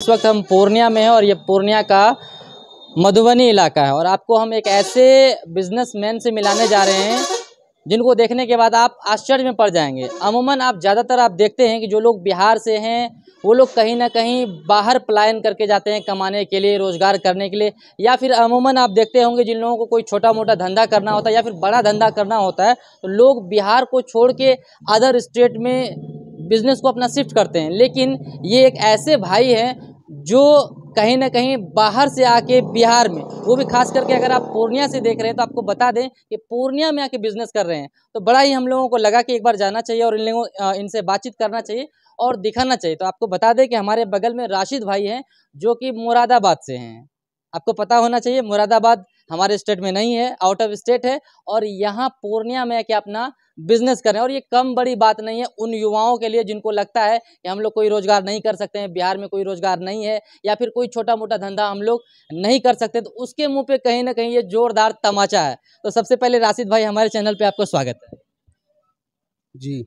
इस वक्त हम पूर्णिया में हैं और ये पूर्णिया का मधुबनी इलाका है और आपको हम एक ऐसे बिजनेसमैन से मिलाने जा रहे हैं जिनको देखने के बाद आप आश्चर्य में पड़ जाएँगे। अमूमन आप ज़्यादातर आप देखते हैं कि जो लोग बिहार से हैं, वो लोग कहीं ना कहीं बाहर पलायन करके जाते हैं कमाने के लिए, रोज़गार करने के लिए, या फिर अमूमन आप देखते होंगे जिन लोगों को कोई छोटा मोटा धंधा करना होता है या फिर बड़ा धंधा करना होता है तो लोग बिहार को छोड़ के अदर स्टेट में बिज़नेस को अपना शिफ्ट करते हैं। लेकिन ये एक ऐसे भाई हैं जो कहीं ना कहीं बाहर से आके बिहार में, वो भी खास करके अगर आप पूर्णिया से देख रहे हैं तो आपको बता दें कि पूर्णिया में आके बिज़नेस कर रहे हैं। तो बड़ा ही हम लोगों को लगा कि एक बार जाना चाहिए और इन लोगों इनसे बातचीत करना चाहिए और दिखाना चाहिए। तो आपको बता दें कि हमारे बगल में राशिद भाई हैं जो कि मुरादाबाद से हैं। आपको पता होना चाहिए, मुरादाबाद हमारे स्टेट में नहीं है आउट ऑफ़ स्टेट है और यहाँ पूर्णिया में आके अपना बिज़नेस करें और ये कम बड़ी बात नहीं है, उन युवाओं के लिए जिनको लगता है कि हम लोग कोई रोज़गार नहीं कर सकते हैं, बिहार में कोई रोज़गार नहीं है या फिर कोई छोटा मोटा धंधा हम लोग नहीं कर सकते तो उसके मुँह पे कहीं ना कहीं ये जोरदार तमाचा है। तो सबसे पहले राशिद भाई, हमारे चैनल पे आपको स्वागत है। जी।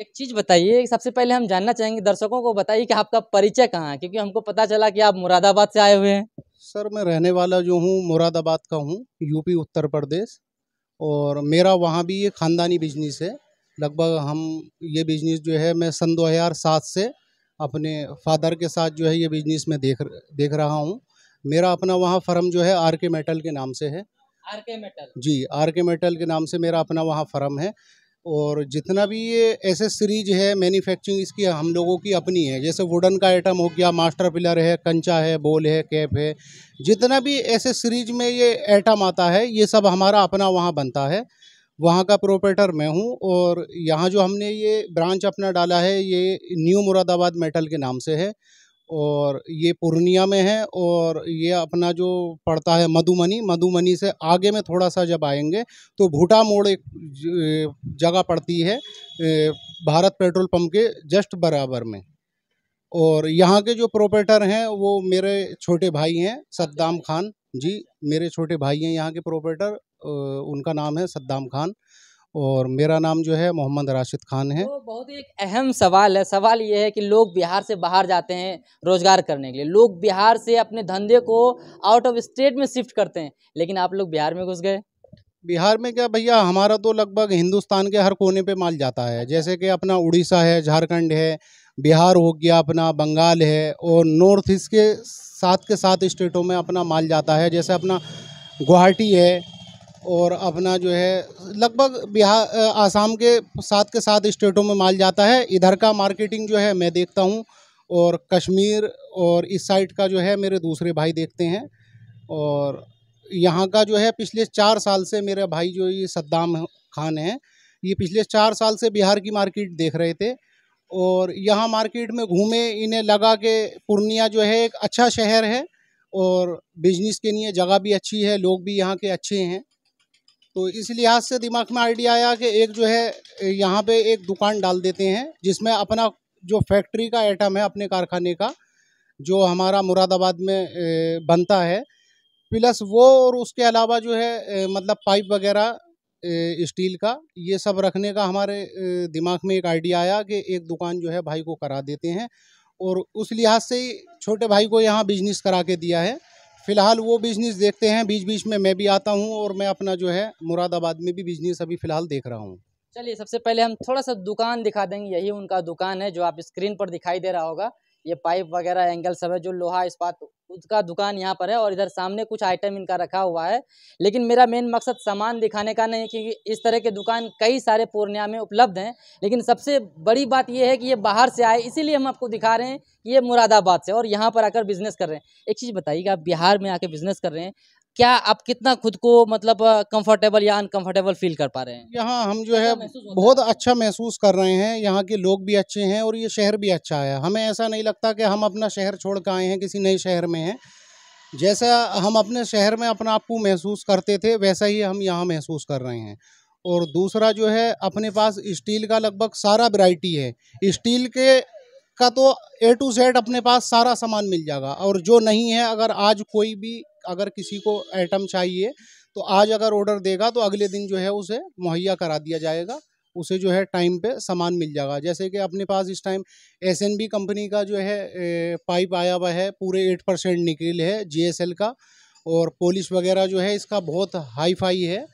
एक चीज़ बताइए सबसे पहले हम जानना चाहेंगे दर्शकों को बताइए कि आपका परिचय कहाँ है क्योंकि हमको पता चला कि आप मुरादाबाद से आए हुए हैं। सर मैं रहने वाला जो हूँ मुरादाबाद का हूँ यूपी उत्तर प्रदेश और मेरा वहाँ भी ये ख़ानदानी बिज़नेस है। लगभग हम ये बिज़नेस जो है मैं सन 2007 से अपने फादर के साथ जो है ये बिज़नेस में देख देख रहा हूँ। मेरा अपना वहाँ फर्म जो है आर के मेटल के नाम से है। R K metal. जी आर के मेटल के नाम से मेरा अपना वहाँ फर्म है। और जितना भी ये ऐसे सीरीज़ है मैन्युफैक्चरिंग इसकी हम लोगों की अपनी है। जैसे वुडन का आइटम हो गया, मास्टर पिलर है, कंचा है, बोल है, कैप है, जितना भी ऐसे सीरीज़ में ये आइटम आता है, ये सब हमारा अपना वहाँ बनता है। वहाँ का प्रोपरेटर मैं हूँ और यहाँ जो हमने ये ब्रांच अपना डाला है, ये न्यू मुरादाबाद मेटल के नाम से है। और ये पूर्णिया में है और ये अपना जो पड़ता है मधुमनी मधुमनी से आगे में थोड़ा सा जब आएँगे तो भूटा मोड़ एक जगह पड़ती है भारत पेट्रोल पंप के जस्ट बराबर में। और यहाँ के जो प्रोपरेटर हैं, वो मेरे छोटे भाई हैं, सद्दाम खान। जी, मेरे छोटे भाई हैं यहाँ के प्रोपरेटर उनका नाम है सद्दाम खान। और मेरा नाम जो है मोहम्मद राशिद खान है। तो बहुत ही एक अहम सवाल है। सवाल ये है कि लोग बिहार से बाहर जाते हैं रोज़गार करने के लिए। लोग बिहार से अपने धंधे को आउट ऑफ़ स्टेट में शिफ्ट करते हैं। लेकिन आप लोग बिहार में घुस गए। बिहार में क्या भैया हमारा तो लगभग हिंदुस्तान के हर कोने पे माल जाता है। जैसे कि अपना उड़ीसा है झारखंड है बिहार हो गया अपना बंगाल है और नॉर्थ ईस्ट के साथ के साथ स्टेटों में अपना माल जाता है। जैसे अपना गुवाहाटी है और अपना जो है, लगभग बिहार आसाम के साथ के साथ स्टेटों में माल जाता है। इधर का मार्केटिंग जो है, मैं देखता हूँ और कश्मीर और इस साइड का जो है, मेरे दूसरे भाई देखते हैं। और यहाँ का जो है, पिछले चार साल से मेरे भाई जो ये सद्दाम खान हैं, ये पिछले चार साल से बिहार की मार्केट देख रहे थे। और यहाँ मार्केट में घूमे, इन्हें लगा कि पूर्णिया जो है, एक अच्छा शहर है और बिज़नेस के लिए जगह भी अच्छी है, लोग भी यहाँ के अच्छे हैं। तो इस लिहाज से दिमाग में आइडिया आया कि एक जो है, यहाँ पे एक दुकान डाल देते हैं, जिसमें अपना जो फैक्ट्री का आइटम है, अपने कारखाने का, जो हमारा मुरादाबाद में बनता है। प्लस वो और उसके अलावा जो है मतलब पाइप वगैरह स्टील का, ये सब रखने का हमारे दिमाग में एक आइडिया आया कि एक दुकान जो है, भाई को करा देते हैं। और उस लिहाज से ही छोटे भाई को यहाँ बिज़नेस करा के दिया है। फ़िलहाल वो बिज़नेस देखते हैं, बीच बीच में मैं भी आता हूँ और मैं अपना जो है मुरादाबाद में भी बिज़नेस अभी फ़िलहाल देख रहा हूँ। चलिए, सबसे पहले हम थोड़ा सा दुकान दिखा देंगे। यही उनका दुकान है जो आप स्क्रीन पर दिखाई दे रहा होगा। ये पाइप वगैरह एंगल सब है, जो लोहा इस्पात उसका दुकान यहाँ पर है और इधर सामने कुछ आइटम इनका रखा हुआ है। लेकिन मेरा मेन मकसद सामान दिखाने का नहीं क्योंकि इस तरह के दुकान कई सारे पूर्णिया में उपलब्ध हैं। लेकिन सबसे बड़ी बात यह है कि ये बाहर से आए, इसीलिए हम आपको दिखा रहे हैं कि ये मुरादाबाद से और यहाँ पर आकर बिज़नेस कर रहे हैं। एक चीज़ बताइएगा, आप बिहार में आकर बिज़नेस कर रहे हैं क्या आप कितना खुद को मतलब कंफर्टेबल या अनकंफर्टेबल फील कर पा रहे हैं? यहाँ हम जो है बहुत अच्छा महसूस कर रहे हैं। यहाँ के लोग भी अच्छे हैं और ये शहर भी अच्छा है। हमें ऐसा नहीं लगता कि हम अपना शहर छोड़ कर आए हैं किसी नए शहर में हैं। जैसा हम अपने शहर में अपना आप को महसूस करते थे वैसा ही हम यहाँ महसूस कर रहे हैं। और दूसरा जो है अपने पास स्टील का लगभग सारा वैरायटी है। स्टील के का तो ए टू जेड अपने पास सारा सामान मिल जाएगा। और जो नहीं है अगर आज कोई भी अगर किसी को आइटम चाहिए तो आज अगर ऑर्डर देगा तो अगले दिन जो है उसे मुहैया करा दिया जाएगा। उसे जो है टाइम पे सामान मिल जाएगा। जैसे कि अपने पास इस टाइम एसएनबी कंपनी का जो है पाइप आया हुआ है, पूरे एट परसेंट निकल है जीएसएल का। और पॉलिश वगैरह जो है इसका बहुत हाई फाई है।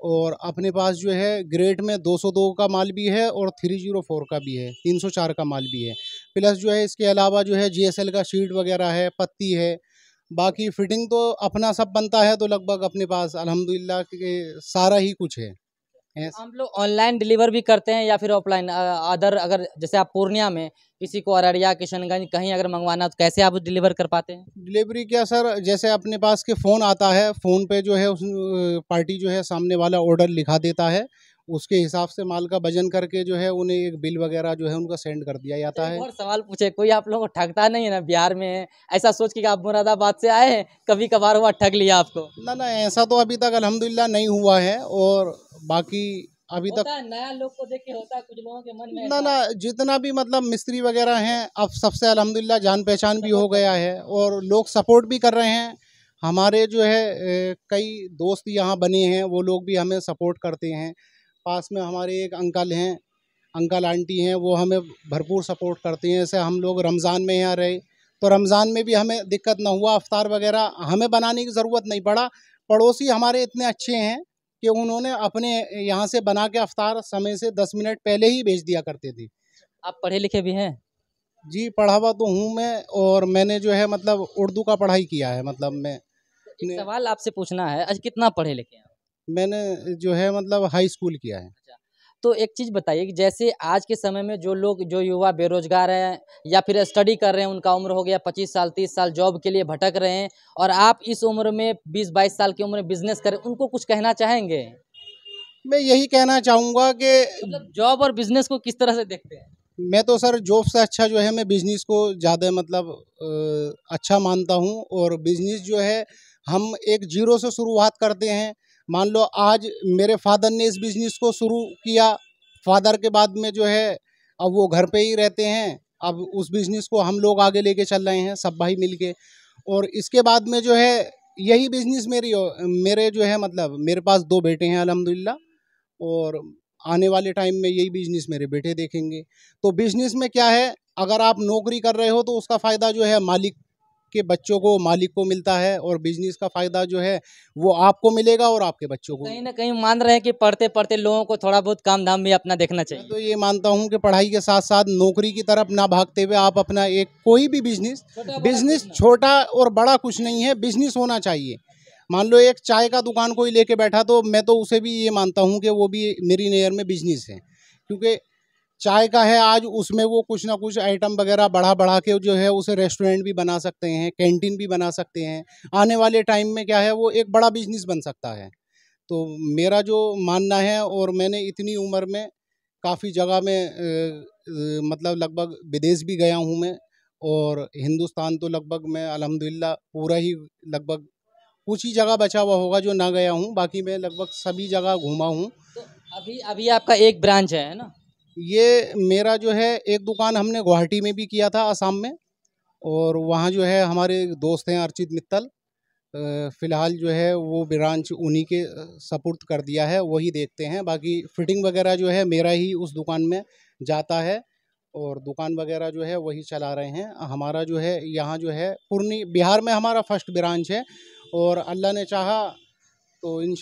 और अपने पास जो है ग्रेट में 202 का माल भी है और 304 का भी है 304 का माल भी है। प्लस जो है इसके अलावा जो है जीएसएल का शीट वगैरह है, पत्ती है बाकी फिटिंग तो अपना सब बनता है तो लगभग अपने पास अल्हम्दुलिल्लाह के सारा ही कुछ है। हम लोग ऑनलाइन डिलीवर भी करते हैं या फिर ऑफलाइन अदर अगर जैसे आप पूर्णिया में किसी को अररिया किशनगंज कहीं अगर मंगवाना तो कैसे आप डिलीवर कर पाते हैं? डिलीवरी क्या सर? जैसे अपने पास के फ़ोन आता है फ़ोन पे जो है उस पार्टी जो है सामने वाला ऑर्डर लिखा देता है। उसके हिसाब से माल का वज़न करके जो है उन्हें एक बिल वगैरह जो है उनका सेंड कर दिया जाता है। और सवाल पूछे कोई आप लोगों को ठगता नहीं है ना बिहार में? ऐसा सोच के आप मुरादाबाद से आए हैं कभी कभार हुआ ठग लिया आपको? ना ना ऐसा तो अभी तक अल्हम्दुलिल्लाह नहीं हुआ है और बाकी अभी तक नया लोग को देख के होता है कुछ लोगों के मन में ना ना जितना भी मतलब मिस्त्री वगैरह हैं अब सबसे अल्हम्दुलिल्लाह जान पहचान भी हो गया है और लोग सपोर्ट भी कर रहे हैं। हमारे जो है कई दोस्त यहाँ बने हैं वो लोग भी हमें सपोर्ट करते हैं। पास में हमारे एक अंकल हैं अंकल आंटी हैं वो हमें भरपूर सपोर्ट करते हैं। जैसे हम लोग रमज़ान में यहाँ रहे तो रमज़ान में भी हमें दिक्कत ना हुआ अफ्तार वगैरह हमें बनाने की ज़रूरत नहीं पड़ा। पड़ोसी हमारे इतने अच्छे हैं कि उन्होंने अपने यहाँ से बना के अफ्तार समय से दस मिनट पहले ही भेज दिया करते थे। आप पढ़े लिखे भी हैं? जी पढ़ा हुआ तो हूँ मैं और मैंने जो है मतलब उर्दू का पढ़ाई किया है मतलब मैं सवाल आपसे पूछना है आज कितना पढ़े लिखे हैं मैंने जो है मतलब हाई स्कूल किया है। अच्छा तो एक चीज़ बताइए कि जैसे आज के समय में जो लोग जो युवा बेरोजगार हैं या फिर स्टडी कर रहे हैं उनका उम्र हो गया पच्चीस साल तीस साल जॉब के लिए भटक रहे हैं और आप इस उम्र में बीस बाईस साल की उम्र में बिज़नेस करें उनको कुछ कहना चाहेंगे? मैं यही कहना चाहूँगा कि मतलब जॉब और बिज़नेस को किस तरह से देखते हैं? मैं तो सर जॉब से अच्छा जो है मैं बिज़नेस को ज़्यादा मतलब अच्छा मानता हूँ और बिज़नेस जो है हम एक ज़ीरो से शुरुआत करते हैं। मान लो आज मेरे फादर ने इस बिज़नेस को शुरू किया। फादर के बाद में जो है, अब वो घर पे ही रहते हैं। अब उस बिज़नेस को हम लोग आगे लेके चल रहे हैं, सब भाई मिल के और इसके बाद में जो है, यही बिज़नेस मेरी मेरे जो है मतलब मेरे पास दो बेटे हैं अलहमदिल्ला और आने वाले टाइम में यही बिज़नेस मेरे बेटे देखेंगे। तो बिज़नेस में क्या है, अगर आप नौकरी कर रहे हो तो उसका फ़ायदा जो है, मालिक के बच्चों को मालिक को मिलता है और बिज़नेस का फ़ायदा जो है वो आपको मिलेगा और आपके बच्चों को कहीं ना कहीं मान रहे हैं कि पढ़ते पढ़ते लोगों को थोड़ा बहुत काम धाम भी अपना देखना चाहिए तो ये मानता हूँ कि पढ़ाई के साथ साथ नौकरी की तरफ़ ना भागते हुए आप अपना एक कोई भी बिज़नेस बिज़नेस छोटा और बड़ा कुछ नहीं है बिज़नेस होना चाहिए। मान लो एक चाय का दुकान कोई लेके बैठा तो मैं तो उसे भी ये मानता हूँ कि वो भी मेरी नज़र में बिज़नेस है। क्योंकि चाय का है आज, उसमें वो कुछ ना कुछ आइटम वगैरह बढ़ा बढ़ा के जो है उसे रेस्टोरेंट भी बना सकते हैं कैंटीन भी बना सकते हैं। आने वाले टाइम में क्या है, वो एक बड़ा बिज़नेस बन सकता है। तो मेरा जो मानना है और मैंने इतनी उम्र में काफ़ी जगह में मतलब लगभग विदेश भी गया हूँ मैं और हिंदुस्तान तो लगभग मैं अलहमदिल्ला पूरा ही लगभग कुछ ही जगह बचा हुआ होगा जो ना गया हूँ, बाकी मैं लगभग सभी जगह घूमा हूँ। तो अभी अभी आपका एक ब्रांच है ना? ये मेरा जो है, एक दुकान हमने गुवाहाटी में भी किया था आसाम में, और वहाँ जो है हमारे दोस्त हैं अर्चित मित्तल फ़िलहाल जो है वो ब्रांच उन्हीं के सपुर्द कर दिया है, वही देखते हैं। बाकी फ़िटिंग वगैरह जो है मेरा ही उस दुकान में जाता है, और दुकान वगैरह जो है वही चला रहे हैं। हमारा जो है, यहाँ जो है पूर्णी, बिहार में हमारा फ़र्स्ट ब्रांच है, और अल्लाह ने चाहा तो इन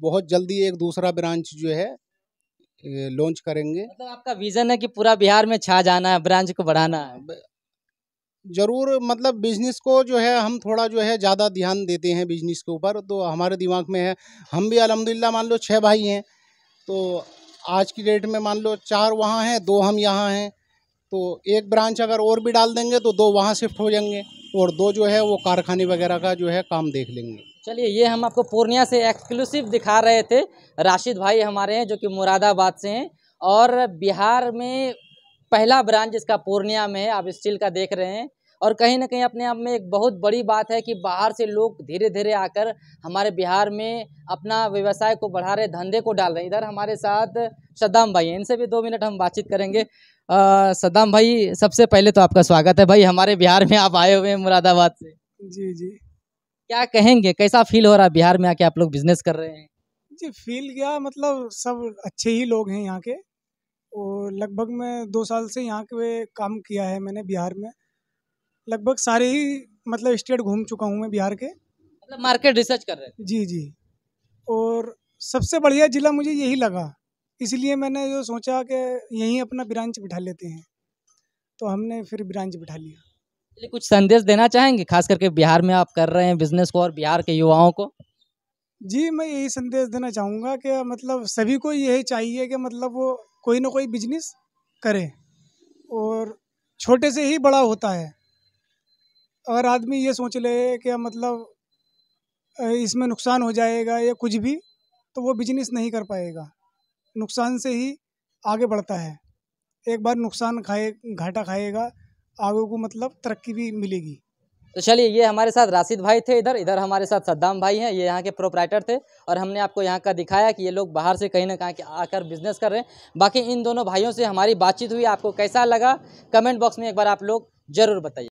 बहुत जल्दी एक दूसरा ब्रांच जो है लॉन्च करेंगे। मतलब आपका विजन है कि पूरा बिहार में छा जाना है ब्रांच को बढ़ाना है। ज़रूर मतलब बिज़नेस को जो है हम थोड़ा जो है ज़्यादा ध्यान देते हैं बिज़नेस के ऊपर तो हमारे दिमाग में है। हम भी अलहमदिल्ला मान लो छः भाई हैं तो आज की डेट में मान लो चार वहाँ हैं दो हम यहाँ हैं तो एक ब्रांच अगर और भी डाल देंगे तो दो वहाँ शिफ्ट हो जाएँगे और दो जो है वो कारखाने वगैरह का जो है काम देख लेंगे। चलिए, ये हम आपको पूर्णिया से एक्सक्लूसिव दिखा रहे थे। राशिद भाई हमारे हैं, जो कि मुरादाबाद से हैं। और बिहार में पहला ब्रांच जिसका पूर्णिया में है, आप स्टील का देख रहे हैं। और कहीं ना कहीं अपने आप में एक बहुत बड़ी बात है कि बाहर से लोग धीरे धीरे आकर हमारे बिहार में अपना व्यवसाय को बढ़ा रहे, धंधे को डाल रहे हैं। इधर हमारे साथ सद्दाम भाई हैं। इनसे भी दो मिनट हम बातचीत करेंगे। सद्दाम भाई, सबसे पहले तो आपका स्वागत है। भाई, हमारे बिहार में आप आए हुए हैं मुरादाबाद से। जी जी। क्या कहेंगे? कैसा फील हो रहा है बिहार में आके आप लोग बिज़नेस कर रहे हैं? जी फील क्या मतलब सब अच्छे ही लोग हैं यहाँ के। और लगभग मैं दो साल से यहाँ के काम किया है मैंने बिहार में। लगभग सारे ही मतलब स्टेट घूम चुका हूँ मैं बिहार के। मतलब मार्केट रिसर्च कर रहे हैं? जी जी। और सबसे बढ़िया ज़िला मुझे यही लगा। इसलिए मैंने जो सोचा कि यहीं अपना ब्रांच बिठा लेते हैं। तो हमने फिर ब्रांच बिठा लिया। चलिए कुछ संदेश देना चाहेंगे? खास करके बिहार में आप कर रहे हैं बिज़नेस को और बिहार के युवाओं को। जी, मैं यही संदेश देना चाहूँगा कि मतलब सभी को यही चाहिए कि मतलब वो कोई ना कोई बिज़नेस करे और छोटे से ही बड़ा होता है। अगर आदमी ये सोच ले कि मतलब इसमें नुकसान हो जाएगा या कुछ भी तो वो बिज़नेस नहीं कर पाएगा। नुकसान से ही आगे बढ़ता है। एक बार नुकसान खाए, घाटा खाएगा आगे को मतलब तरक्की भी मिलेगी। तो चलिए, ये हमारे साथ राशिद भाई थे इधर इधर हमारे साथ सद्दाम भाई हैं, ये यहाँ के प्रोपराइटर थे, और हमने आपको यहाँ का दिखाया कि ये लोग बाहर से कहीं ना कहीं आकर बिज़नेस कर रहे हैं। बाकी इन दोनों भाइयों से हमारी बातचीत हुई, आपको कैसा लगा? कमेंट बॉक्स में एक बार आप लोग ज़रूर बताइए।